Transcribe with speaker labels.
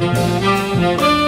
Speaker 1: you.